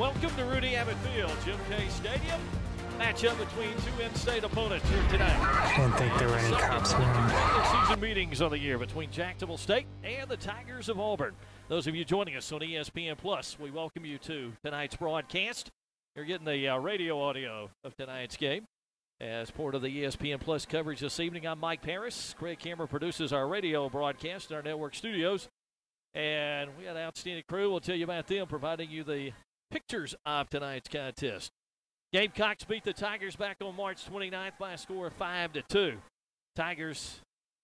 Welcome to Rudy Abbott Field, Jim Case Stadium. Matchup between two in-state opponents here tonight. Didn't think there were any cops around. Season meetings of the year between Jacksonville State and the Tigers of Auburn. Those of you joining us on ESPN Plus, we welcome you to tonight's broadcast. You're getting the uh, radio audio of tonight's game. As part of the ESPN Plus coverage this evening, I'm Mike Paris. Craig Cameron produces our radio broadcast in our network studios. And we got an outstanding crew. We'll tell you about them, providing you the pictures of tonight's contest. Gamecocks beat the Tigers back on March 29th by a score of 5 to 2. Tigers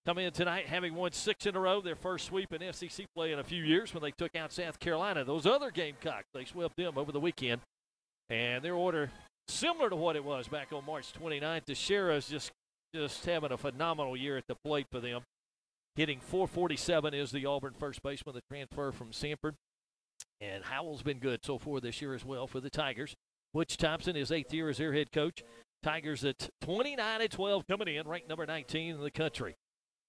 come in tonight having won six in a row, their first sweep in SEC play in a few years when they took out South Carolina. Those other Gamecocks, they swept them over the weekend. And their order similar to what it was back on March 29th. The Sheriffs just just having a phenomenal year at the plate for them. Hitting 447 is the Auburn first baseman, the transfer from Samford. And Howell's been good so far this year as well for the Tigers. Butch Thompson is eighth year as their head coach. Tigers at 29 and 12 coming in, ranked number 19 in the country.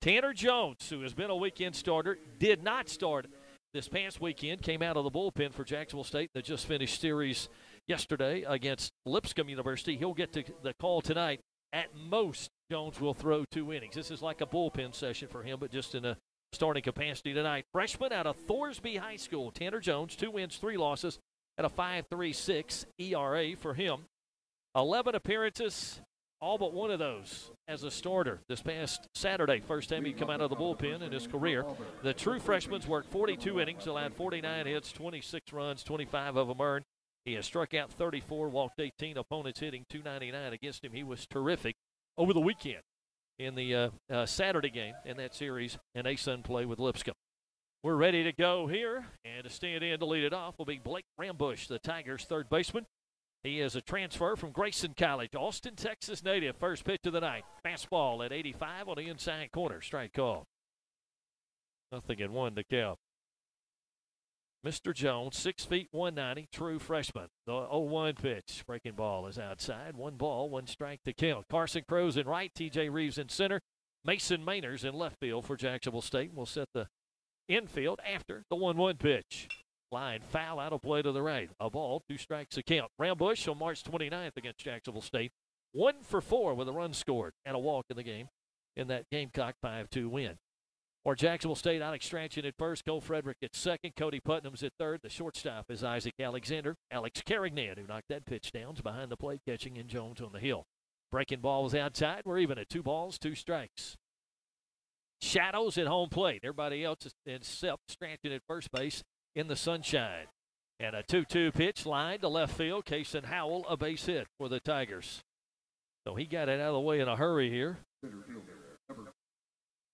Tanner Jones, who has been a weekend starter, did not start this past weekend, came out of the bullpen for Jacksonville State that just finished series yesterday against Lipscomb University. He'll get to the call tonight. At most, Jones will throw two innings. This is like a bullpen session for him, but just in a starting capacity tonight. Freshman out of Thorsby High School, Tanner Jones, two wins, three losses, and a 5.36 ERA for him. 11 appearances, all but one of those as a starter this past Saturday. First time he'd come out of the bullpen in his career. The true freshman's worked 42 innings, allowed 49 hits, 26 runs, 25 of them earned. He has struck out 34, walked 18 opponents, hitting 299 against him. He was terrific over the weekend in the uh, uh, Saturday game in that series in ASUN play with Lipscomb. We're ready to go here, and to stand in to lead it off will be Blake Rambusch, the Tigers' third baseman. He is a transfer from Grayson College, Austin, Texas native. First pitch of the night, fastball at 85 on the inside corner, strike call. Nothing in one to count. Mr. Jones, six feet 190, true freshman. The 0-1 pitch, breaking ball is outside. One ball, one strike to count. Carson Crow's in right, T.J. Reeves in center. Mason Mainers in left field for Jacksonville State. We'll set the infield after the 1 1 pitch. Line foul out of play to the right. A ball, two strikes a count. Rambusch on March 29th against Jacksonville State. One for four with a run scored and a walk in the game in that Gamecock 5 2 win. For Jacksonville State, Alex Strachan at first, Cole Frederick at second, Cody Putnam's at third. The shortstop is Isaac Alexander. Alex Carignan, who knocked that pitch down, behind the plate catching in Jones on the hill. Breaking ball was outside. We're even at two balls, two strikes. Shadows at home plate. Everybody else except Strachan at first base in the sunshine. And a 2 2 pitch line to left field. Kason Howell, a base hit for the Tigers. So he got it out of the way in a hurry here.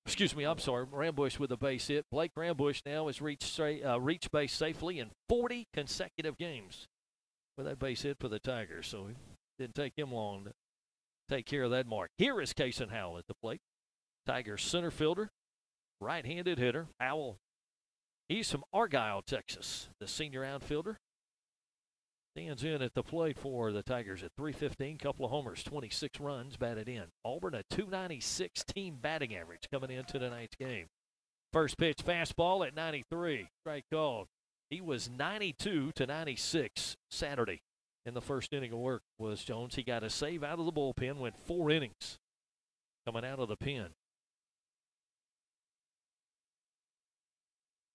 Excuse me, I'm sorry. Rambusch with a base hit. Blake Rambusch now has reached, uh, reached base safely in 40 consecutive games with that base hit for the Tigers. So it didn't take him long to take care of that mark. Here is Kason Howell at the plate. Tigers center fielder, right handed hitter. Howell. He's from Argyle, Texas, the senior outfielder. Stands in at the plate for the Tigers at 315, couple of homers, 26 runs batted in. Auburn a 296 team batting average coming into tonight's game. First pitch fastball at 93, strike called. He was 92 to 96 Saturday in the first inning of work was Jones. He got a save out of the bullpen, went four innings coming out of the pen.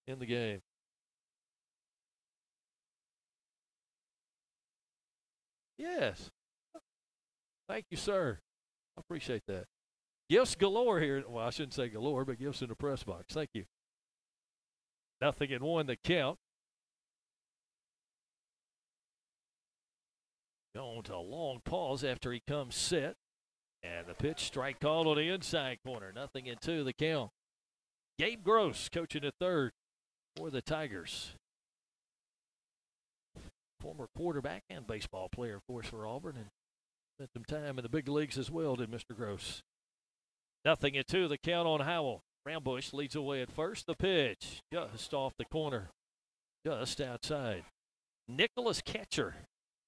in the game. Yes. Thank you, sir. I appreciate that. Gifts galore here. Well, I shouldn't say galore, but gifts in the press box. Thank you. Nothing in one to count. Going to a long pause after he comes set. And the pitch strike called on the inside corner. Nothing in two the count. Gabe Gross coaching at third for the Tigers. Former quarterback and baseball player, of course, for Auburn, and spent some time in the big leagues as well, did Mr. Gross. Nothing at two, the count on Howell. Rambush leads away at first. The pitch just off the corner, just outside. Nicholas Catcher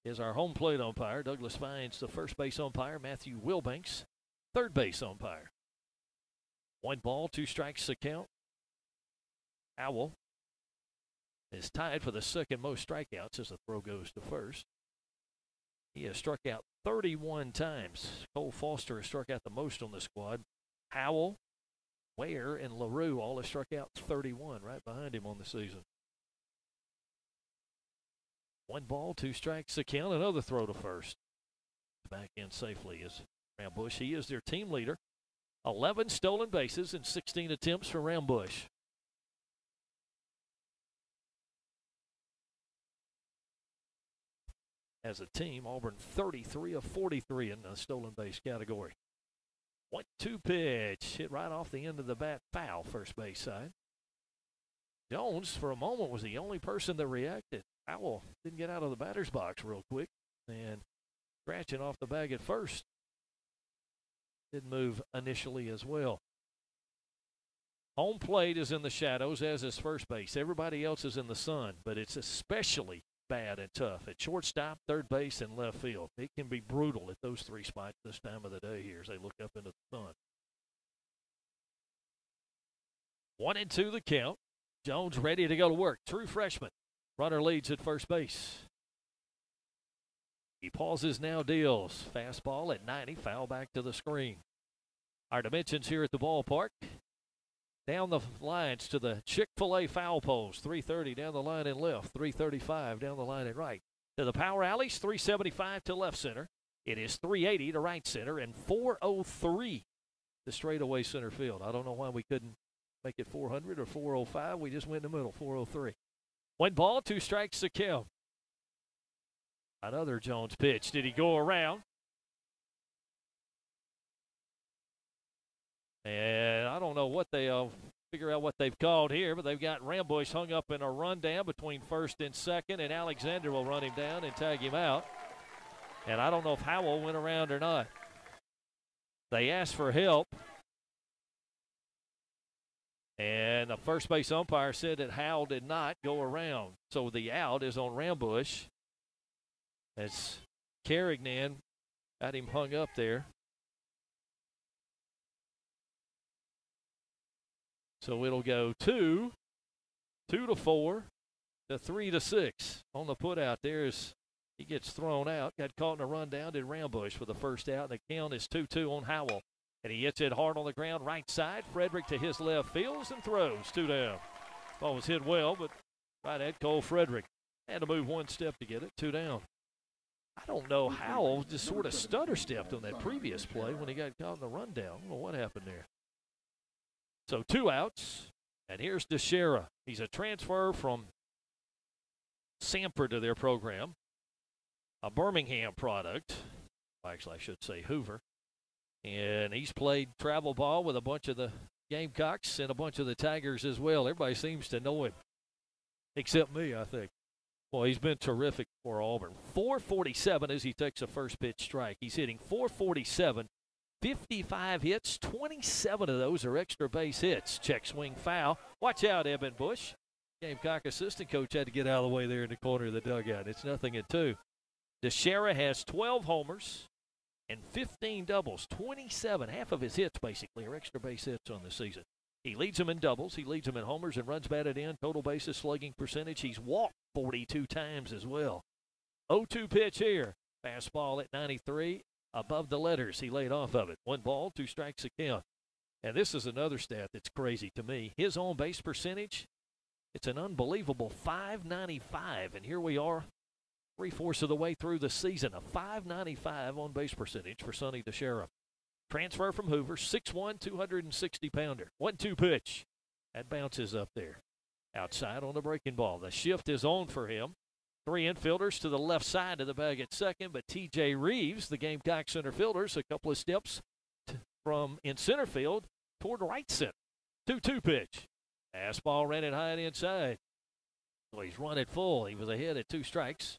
is our home plate umpire. Douglas finds the first base umpire, Matthew Wilbanks, third base umpire. One ball, two strikes to count. Howell is tied for the second most strikeouts as the throw goes to first. He has struck out 31 times. Cole Foster has struck out the most on the squad. Howell, Ware, and LaRue all have struck out 31 right behind him on the season. One ball, two strikes to count. Another throw to first. Back in safely is Rambusch. He is their team leader. 11 stolen bases and 16 attempts for Rambusch. As a team, Auburn 33 of 43 in the stolen base category. One two pitch hit right off the end of the bat, foul first base side. Jones, for a moment, was the only person that reacted. Howell didn't get out of the batter's box real quick and scratching off the bag at first. Didn't move initially as well. Home plate is in the shadows, as is first base. Everybody else is in the sun, but it's especially bad and tough at shortstop, third base, and left field. It can be brutal at those three spots this time of the day here as they look up into the sun. One and two the count. Jones ready to go to work. True freshman. Runner leads at first base. He pauses now, deals. Fastball at 90, foul back to the screen. Our dimensions here at the ballpark. Down the lines to the Chick fil A foul poles. 330 down the line and left. 335 down the line and right. To the power alleys, 375 to left center. It is 380 to right center and 403 to straightaway center field. I don't know why we couldn't make it 400 or 405. We just went in the middle, 403. One ball, two strikes to kill. Another Jones pitch. Did he go around? And I don't know what they uh, figure out what they've called here, but they've got Rambusch hung up in a rundown between first and second, and Alexander will run him down and tag him out. And I don't know if Howell went around or not. They asked for help. And the first base umpire said that Howell did not go around. So the out is on Rambusch. As Carignan got him hung up there. So it'll go two, two to four, to three to six on the put out there as he gets thrown out. Got caught in a run down to Rambusch for the first out. And The count is 2 2 on Howell. And he hits it hard on the ground, right side. Frederick to his left fields and throws. Two down. Ball was hit well, but right at Cole Frederick. Had to move one step to get it. Two down. I don't know how just sort of stutter stepped on that previous play when he got caught in the rundown. I don't know what happened there. So two outs, and here's DiChiara. He's a transfer from Samford to their program, a Birmingham product. Actually, I should say Hoover. And he's played travel ball with a bunch of the Gamecocks and a bunch of the Tigers as well. Everybody seems to know him, except me, I think. Well, he's been terrific for Auburn. 447 as he takes a first pitch strike. He's hitting 447, 55 hits, 27 of those are extra base hits. Check swing foul. Watch out, Evan Bush. Gamecock assistant coach had to get out of the way there in the corner of the dugout. It's nothing at two. DiChiara has 12 homers and 15 doubles, 27. Half of his hits basically are extra base hits on the season. He leads them in doubles. He leads them in homers and runs batted in. Total bases slugging percentage. He's walked 42 times as well. 0-2 pitch here. Fastball at 93. Above the letters. He laid off of it. One ball, two strikes a count. And this is another stat that's crazy to me. His on base percentage, it's an unbelievable 595. And here we are, three fourths of the way through the season. A 595 on base percentage for Sonny DiChiara. Transfer from Hoover, 6'1, 260 pounder. 1 2 pitch. That bounces up there. Outside on the breaking ball. The shift is on for him. Three infielders to the left side of the bag at second, but TJ Reeves, the Gamecock center fielders, a couple of steps from in center field toward right center. 2 2 pitch. Fastball ran it high and inside. Well, he's run it full. He was ahead at two strikes.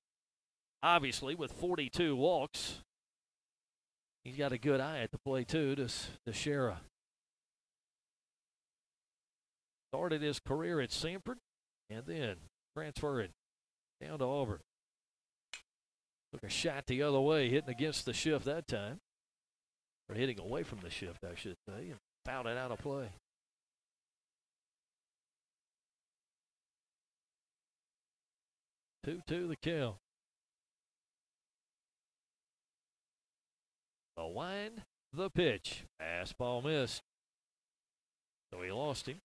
Obviously, with 42 walks, he's got a good eye at the play, too, to, to Shera. Started his career at Samford and then transferring down to Auburn. Took a shot the other way, hitting against the shift that time. Or hitting away from the shift, I should say, and fouled it out of play. 2 2 the kill. The wind, the pitch. Fastball missed. So he lost him.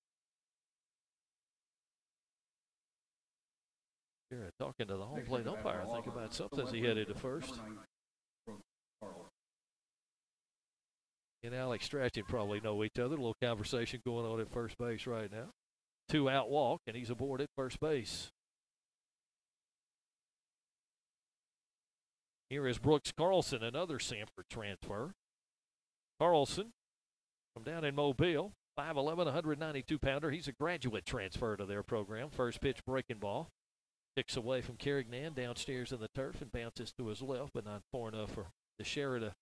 Here, talking to the home plate umpire, I think about something as he headed to first. And Alex Strachan probably know each other. A little conversation going on at first base right now. Two out walk, and he's aboard at first base. Here is Brooks Carlson, another Samford transfer. Carlson from down in Mobile, 5'11, 192 pounder. He's a graduate transfer to their program. First pitch breaking ball. Kicks away from Carignan downstairs in the turf and bounces to his left, but not far enough for DiChiara to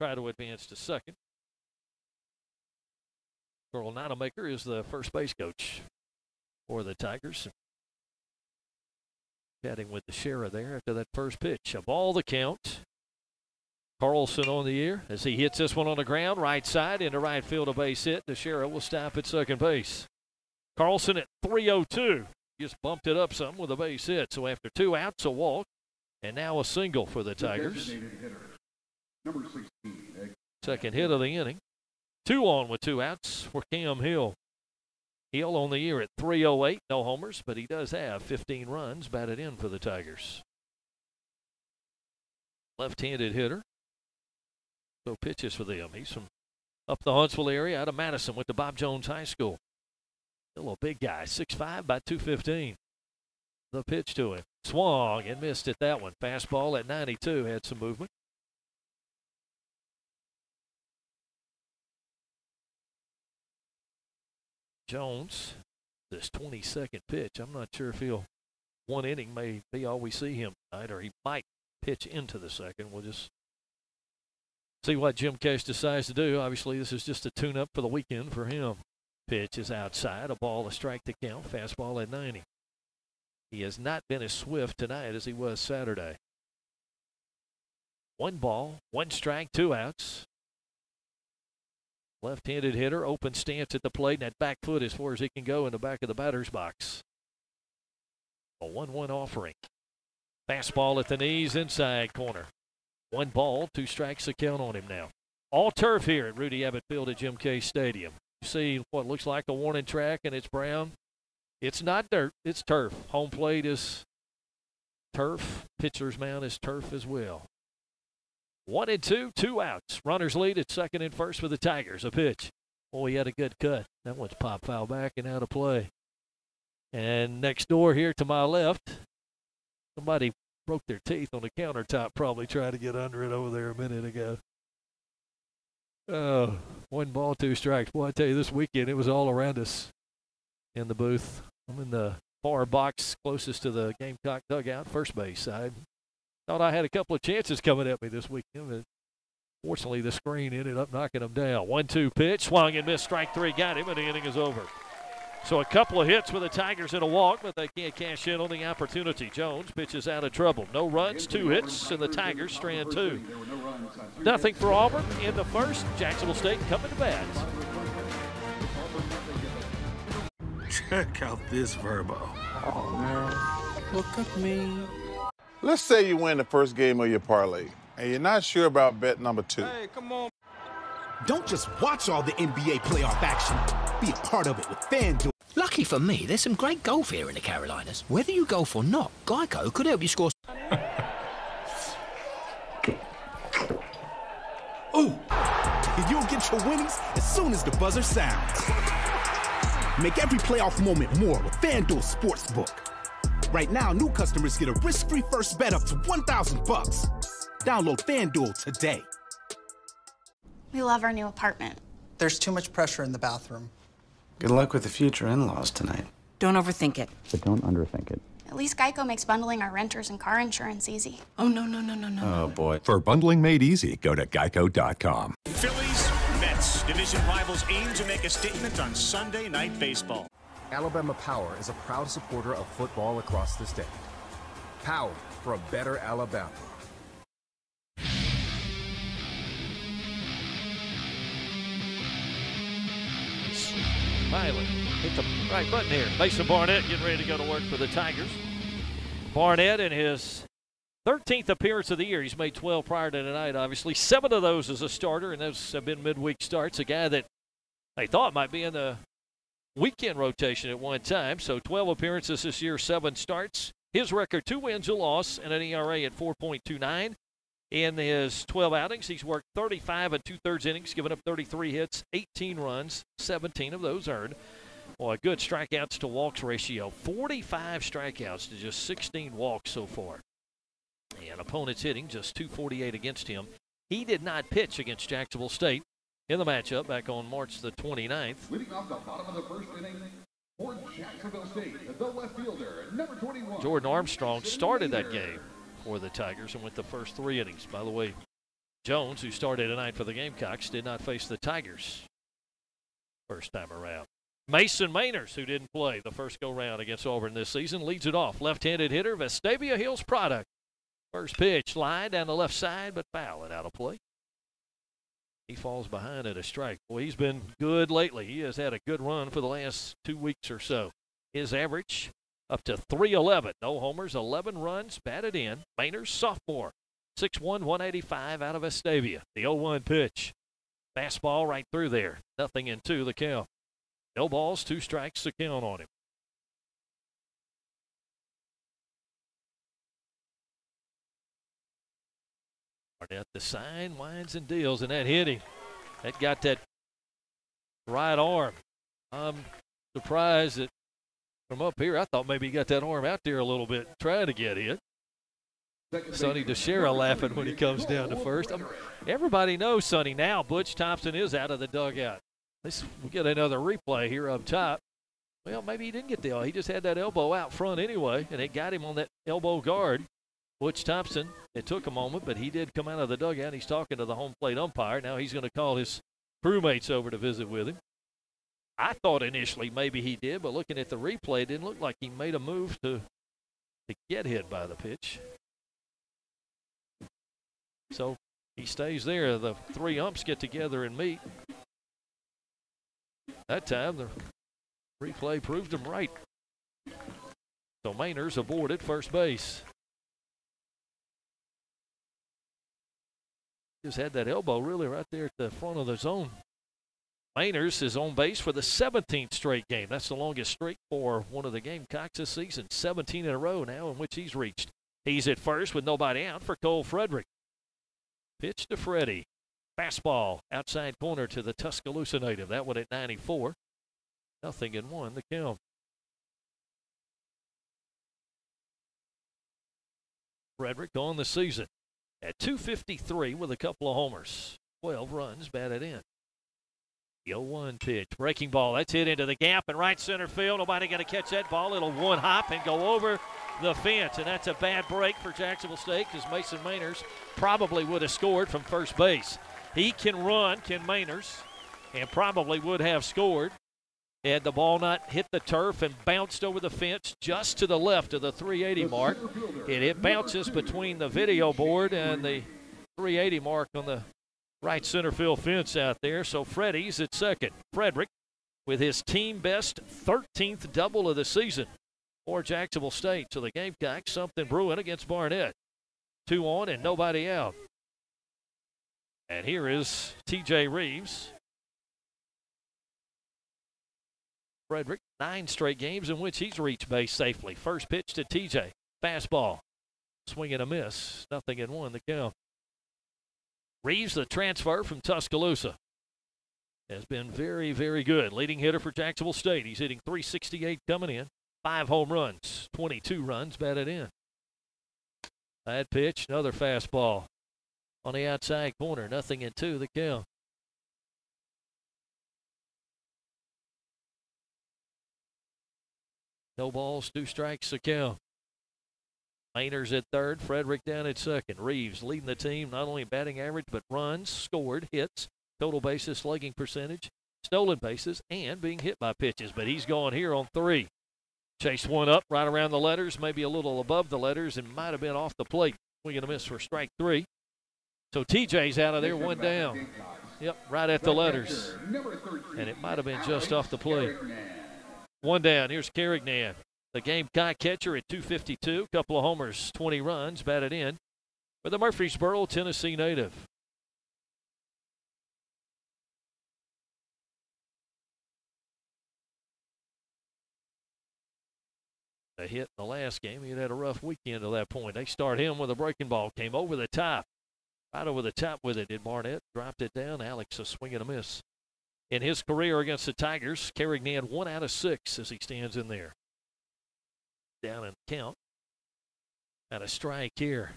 try to advance to second. Karl Nonemaker is the first base coach for the Tigers. Chatting with the DiChiara there after that first pitch. A ball the count. Carlson on the air as he hits this one on the ground, right side into right field, a base hit. The DiChiara will stop at second base. Carlson at 302 just bumped it up some with a base hit. So after two outs, a walk, and now a single for the Tigers. Second hit of the inning. Two on with two outs for Cam Hill. Hill on the year at 308, no homers, but he does have 15 runs batted in for the Tigers. Left-handed hitter. So pitches for them. He's from up the Huntsville area out of Madison with the Bob Jones High School. A big guy, 6'5 by 215. The pitch to him. Swung and missed at that one. Fastball at 92 had some movement. Jones, this 22nd pitch. I'm not sure if he'll, one inning may be all we see him tonight, or he might pitch into the second. We'll just see what Jim Case decides to do. Obviously, this is just a tune up for the weekend for him. Pitch is outside, a ball to strike the count, fastball at 90. He has not been as swift tonight as he was Saturday. One ball, one strike, two outs. Left-handed hitter, open stance at the plate, and that back foot as far as he can go in the back of the batter's box. A 1-1 offering. Fastball at the knees, inside corner. One ball, two strikes to count on him now. All turf here at Rudy Abbott Field at Jim Case Stadium. See what looks like a warning track, and it's brown. It's not dirt, it's turf. Home plate is turf. Pitcher's mound is turf as well. One and two, two outs. Runners lead at second and first for the Tigers. A pitch. Oh, he had a good cut. That one's pop foul back and out of play. And next door here to my left, somebody broke their teeth on the countertop, probably trying to get under it over there a minute ago. Oh, one ball, two strikes. Boy, I tell you, this weekend it was all around us in the booth. I'm in the far box closest to the Gamecock dugout, first base side. Thought I had a couple of chances coming at me this weekend, but fortunately the screen ended up knocking them down. One-two pitch, swung and missed. Strike three, got him, and the inning is over. So a couple of hits for the Tigers in a walk, but they can't cash in on the opportunity. Jones pitches out of trouble. No runs, two hits, and the Tigers strand two. Nothing for Auburn in the first. Jacksonville State coming to bat. Check out this Verbo. Oh man, look at me. Let's say you win the first game of your parlay, and you're not sure about bet number two. Hey, come on. Don't just watch all the NBA playoff action. Be a part of it with FanDuel. Lucky for me, there's some great golf here in the Carolinas. Whether you golf or not, Geico could help you score. Ooh, you'll get your winnings as soon as the buzzer sounds. Make every playoff moment more with FanDuel Sportsbook. Right now, new customers get a risk-free first bet up to 1,000 bucks. Download FanDuel today. We love our new apartment. There's too much pressure in the bathroom. Good luck with the future in-laws tonight. Don't overthink it. But don't underthink it. At least Geico makes bundling our renters and car insurance easy. Oh, no, no, no, no, no. Oh, boy. For bundling made easy, go to geico.com. Phillies, Mets, division rivals aim to make a statement on Sunday night baseball. Alabama Power is a proud supporter of football across the state. Power for a better Alabama. Miley hit the right button here. Mason Barnett getting ready to go to work for the Tigers. Barnett in his 13th appearance of the year. He's made 12 prior to tonight, obviously. Seven of those as a starter, and those have been midweek starts. A guy that they thought might be in the weekend rotation at one time. So 12 appearances this year, seven starts. His record two wins, a loss, and an ERA at 4.29. In his 12 outings, he's worked 35 and two thirds innings, given up 33 hits, 18 runs, 17 of those earned. Boy, a good strikeouts to walks ratio 45 strikeouts to just 16 walks so far. And opponents hitting just 248 against him. He did not pitch against Jacksonville State in the matchup back on March the 29th. Leading off the bottom of the first inning for Jacksonville State, the left fielder, number 21. Jordan Armstrong started that game for the Tigers and went the first three innings. By the way, Jones, who started tonight for the Gamecocks, did not face the Tigers first time around. Mason Mainers, who didn't play the first go round against Auburn this season, leads it off. Left handed hitter, Vestavia Hills product. First pitch, line down the left side, but foul and out of play. He falls behind at a strike. Well, he's been good lately. He has had a good run for the last two weeks or so. His average up to 311. No homers, 11 runs batted in. Mainers, sophomore, 6'1, 185 out of Vestavia. The 0 1 pitch. Fastball right through there. Nothing in two, the count. No balls, two strikes to count on him. Barnett, the sign, winds and deals, and that hit him. That got that right arm. I'm surprised that from up here, I thought maybe he got that arm out there a little bit, trying to get it. Sonny DiChiara laughing when he comes down to first. Um, everybody knows Sonny now. Butch Thompson is out of the dugout. Let's we get another replay here up top. Well, maybe he didn't get the. He just had that elbow out front anyway, and it got him on that elbow guard. Butch Thompson. It took a moment, but he did come out of the dugout. He's talking to the home plate umpire. Now he's going to call his crewmates over to visit with him. I thought initially maybe he did, but looking at the replay, it didn't look like he made a move to to get hit by the pitch. So he stays there. The three umps get together and meet. That time the replay proved him right. So Mainers aboard at first base. Just had that elbow really right there at the front of the zone. Mainers is on base for the 17th straight game. That's the longest streak for one of the Gamecocks this season. 17 in a row now in which he's reached. He's at first with nobody out for Cole Frederick. Pitch to Freddie. Fastball outside corner to the Tuscaloosa native. That one at 94. Nothing in one, the count. Frederick on the season at 253 with a couple of homers. 12 runs batted in. The 0 1 pitch. Breaking ball. That's hit into the gap in right center field. Nobody got to catch that ball. It'll one hop and go over the fence. And that's a bad break for Jacksonville State because Mason Mainers probably would have scored from first base. He can run, Ken Mainers, and probably would have scored had the ball not hit the turf and bounced over the fence just to the left of the 380 mark. And it bounces between the video board and the 380 mark on the right center field fence out there. So Freddie's at second. Frederick with his team best 13th double of the season for Jacksonville State. So the Gamecocks something brewing against Barnett. Two on and nobody out. And here is TJ Reeves. Frederick, nine straight games in which he's reached base safely. First pitch to TJ. Fastball. Swing and a miss. Nothing in one. The count. Reeves, the transfer from Tuscaloosa, has been very, very good. Leading hitter for Jacksonville State. He's hitting 368 coming in. Five home runs, 22 runs batted in. Bad pitch, another fastball on the outside corner. Nothing in two. The count. No balls, two strikes to count. Mainers at third, Frederick down at second. Reeves leading the team not only batting average, but runs, scored, hits, total bases, slugging percentage, stolen bases, and being hit by pitches. But he's going here on three. Chase one up right around the letters, maybe a little above the letters, and might have been off the plate. We're going to miss for strike three. So TJ's out of there, one down. Yep, right at the letters. And it might have been just off the plate. One down. Here's Carignan. The Gamecock catcher at 252, couple of homers, 20 runs, batted in for the Murfreesboro, Tennessee native. A hit in the last game. He had had a rough weekend to that point. They start him with a breaking ball. Came over the top. Right over the top with it did Barnett. Dropped it down. Alex a swing and a miss. In his career against the Tigers, Carignan one out of six as he stands in there. Down and count. Got a strike here.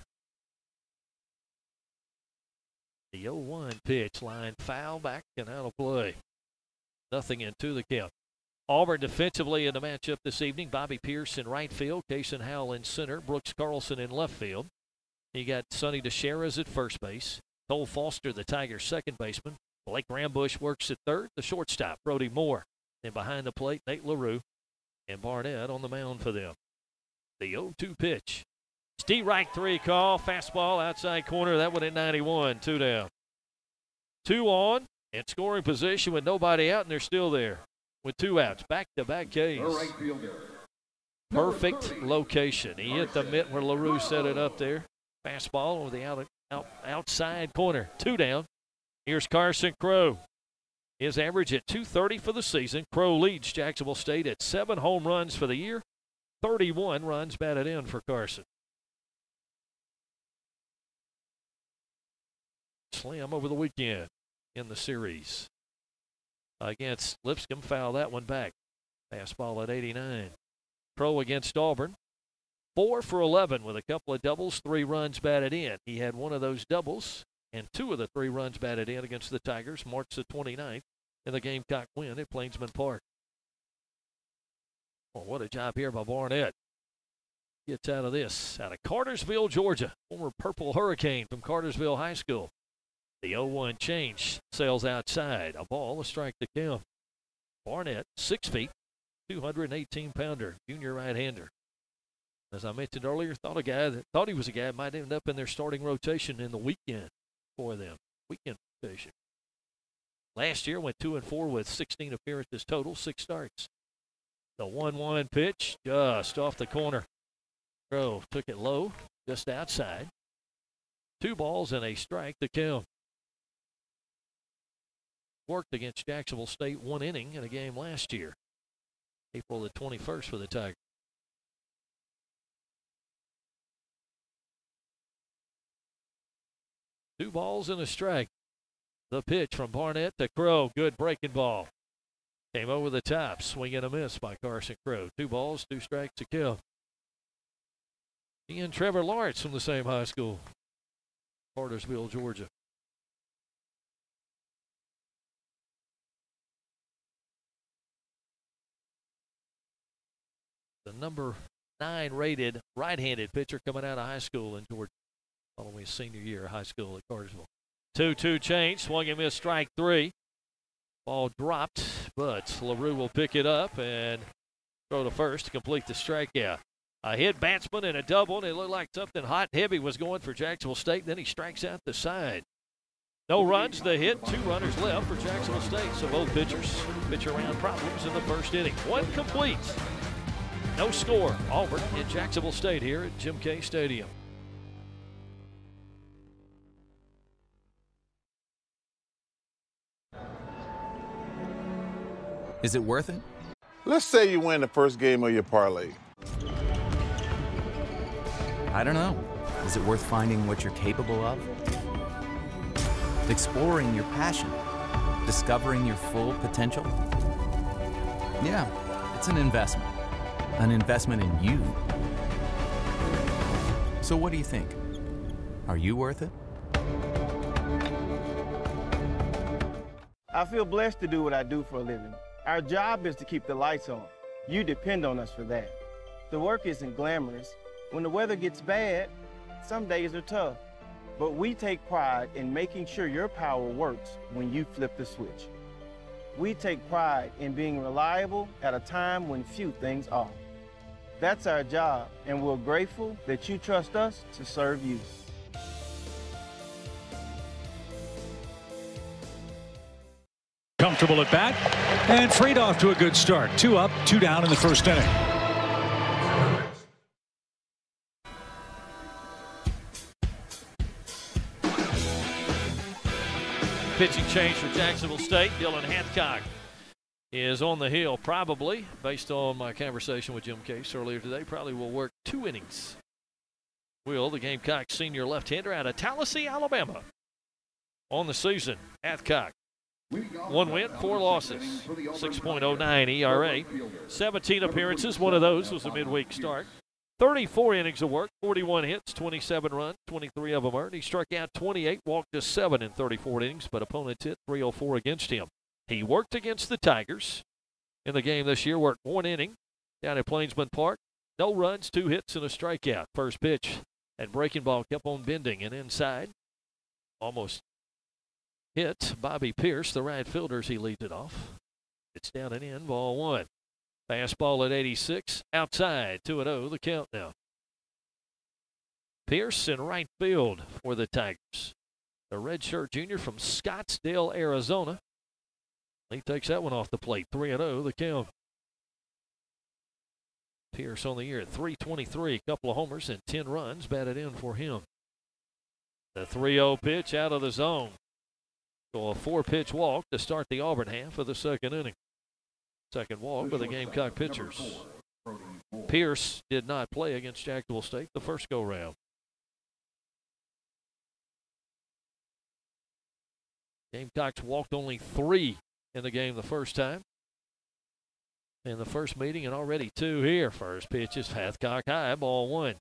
The 0-1 pitch line foul back and out of play. Nothing into the count. Auburn defensively in the matchup this evening. Bobby Peirce in right field, Kason Howell in center, Brooks Carlson in left field. You got Sonny DiChiara's at first base, Cole Foster, the Tigers' second baseman. Blake Rambusch works at third, the shortstop, Brody Moore. And behind the plate, Nate LaRue and Barnett on the mound for them. The 0 2 pitch. Steve Reich three call, fastball outside corner. That one at 91, two down. Two on and scoring position with nobody out, and they're still there with two outs. Back to back Ks. Right Perfect location. He hit the mitt where LaRue set it up there. Fastball over the out, out, outside corner. Two down. Here's Carson Crow. His average at 230 for the season. Crow leads Jacksonville State at seven home runs for the year. 31 runs batted in for Carson. Slam over the weekend in the series against Lipscomb. Foul that one back. Fastball at 89. Crow against Auburn. Four for 11 with a couple of doubles, three runs batted in. He had one of those doubles and two of the three runs batted in against the Tigers, March the 29th, in the Gamecock win at Plainsman Park. Oh, what a job here by Barnett. Gets out of this, out of Cartersville, Georgia. Former Purple Hurricane from Cartersville High School. The 0 1 change sails outside. A ball, a strike to count. Barnett, six feet, 218 pounder, junior right hander. As I mentioned earlier, thought a guy that thought he was a guy might end up in their starting rotation in the weekend for them. Weekend rotation. Last year went two and four with 16 appearances total, six starts. The 1 1 pitch just off the corner. Crow took it low, just outside. Two balls and a strike to count. Worked against Jacksonville State one inning in a game last year, April the 21st for the Tigers. Two balls and a strike. The pitch from Barnett to Crow. Good breaking ball. Came over the top. Swing and a miss by Carson Crow. Two balls, two strikes to kill. He and Trevor Lawrence from the same high school, Cartersville, Georgia. The number nine rated right handed pitcher coming out of high school in Georgia following his senior year of high school at Cartersville. 2 2 change, swung and missed strike three. Ball dropped, but LaRue will pick it up and throw to first to complete the strikeout. A hit batsman and a double, and it looked like something hot and heavy was going for Jacksonville State. Then he strikes out the side. No runs, the hit, two runners left for Jacksonville State. So both pitchers pitch around problems in the first inning. One complete. No score. Auburn in Jacksonville State here at Jim Case Stadium. Is it worth it? Let's say you win the first game of your parlay. I don't know. Is it worth finding what you're capable of? Exploring your passion? Discovering your full potential? Yeah, it's an investment. An investment in you. So, what do you think? Are you worth it? I feel blessed to do what I do for a living. Our job is to keep the lights on. You depend on us for that. The work isn't glamorous. When the weather gets bad, some days are tough. But we take pride in making sure your power works when you flip the switch. We take pride in being reliable at a time when few things are. That's our job, and we're grateful that you trust us to serve you. Comfortable at bat. And freed off to a good start. Two up, two down in the first inning. Pitching change for Jacksonville State. Dylan Hathcock is on the hill, probably, based on my conversation with Jim Case earlier today, probably will work two innings. Will, the Gamecock senior left-hander out of Tallassee, Alabama, on the season. Hathcock. One win, four losses, 6.09 ERA, 17 appearances. One of those was a midweek start. 34 innings of work, 41 hits, 27 runs, 23 of them earned. He struck out 28, walked to 7 in 34 innings, but opponents hit 304 against him. He worked against the Tigers in the game this year, worked one inning down at Plainsman Park. No runs, two hits, and a strikeout. First pitch and breaking ball kept on bending and inside. Almost hit Bobby Peirce, the right fielder, as he leads it off. It's down and in, ball one. Fastball at 86, outside, 2 0, the count now. Peirce in right field for the Tigers. The redshirt junior from Scottsdale, Arizona. He takes that one off the plate, 3 0, the count. Peirce on the year at 323, a couple of homers and 10 runs batted in for him. The 3 0 pitch out of the zone. So a four pitch walk to start the Auburn half of the second inning. Second walk for the Gamecock pitchers. Peirce did not play against Jacksonville State the first go round. Gamecocks walked only three in the game the first time. In the first meeting, and already two here. First pitch is Hathcock high, ball one.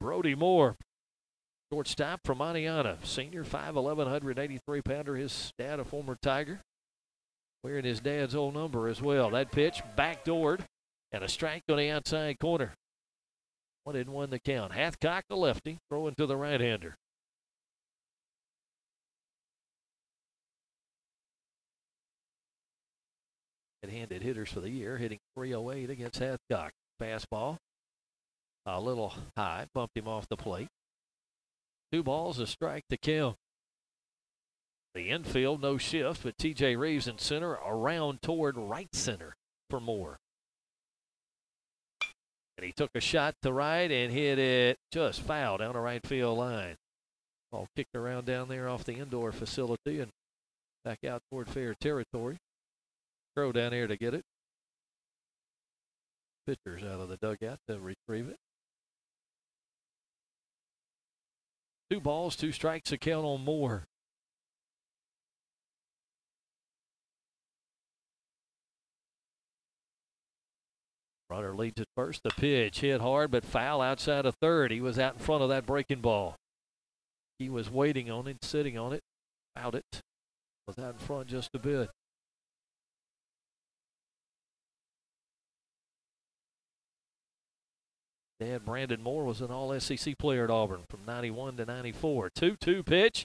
Brody Moore Shortstop from Aniana, senior, 5'11", 183 pounder. His dad, a former Tiger, wearing his dad's old number as well. That pitch backdoored and a strike on the outside corner. One and one the count. Hathcock, the lefty, throwing to the right hander. handed hitters for the year, hitting 308 against Hathcock. Fastball, a little high, bumped him off the plate. Two balls, a strike to kill. The infield, no shift, but TJ Reeves in center, around toward right center for Moore. And he took a shot to right and hit it just foul down the right field line. Ball kicked around down there off the indoor facility and back out toward fair territory. Throw down here to get it. Pitchers out of the dugout to retrieve it. Two balls, two strikes, a count on Moore. Runner leads at first. The pitch hit hard, but foul outside of third. He was out in front of that breaking ball. He was waiting on it, sitting on it, out it. Was out in front just a bit. Dad Brandon Moore was an all SEC player at Auburn from 91 to 94. 2 2 pitch.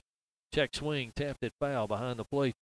Check swing, tapped it foul behind the plate.